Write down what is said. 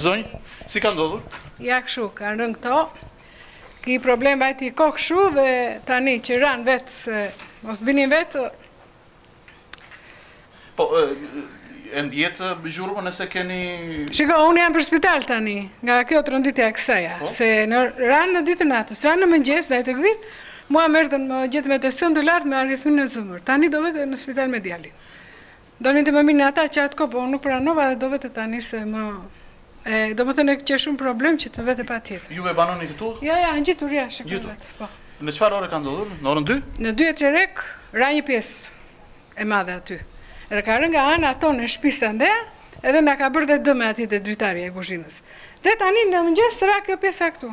Zonjë, si ka ndodhur? Ja kështu, kanë rënë këto. Ky problem mbajti kohë kështu dhe tani që ranë vetë, se mos binin vetë. Po, e ndjetë zhurmën nëse keni... Shiko, unë jam për spital tani, nga kjo tronditja e kësaj, po? se ranë në dy të natës, ranë në mëngjes, dhe e kam gdhirë, mua më erdhën në mëngjes me tension të lartë me aritmi në zemër. Tani do vete në spital me djalin. Donin të më merrnin ata që atë kohë po unë nuk pranova dhe do vete tani se domethënë e kam shumë problem që të vete patjetër. Ju banoni këtu? Jo jo, ngjitur ja shi këtu, po. Në çfarë ore ka ndodhur? Në orën dy? Në dy e çerek ra një pjesë e madhe aty. Edhe ka rënë nga ana tonë e shtëpisë andej edhe na ka bërë dhe dëme atje te dritarja e kuzhinës. Dhe tani në mëngjes ra kjo pjesa këtu.